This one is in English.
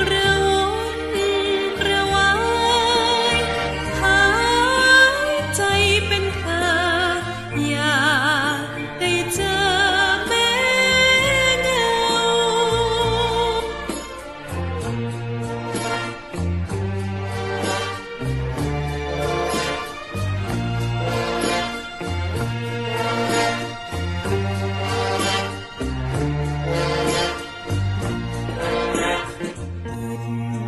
อกระ with you.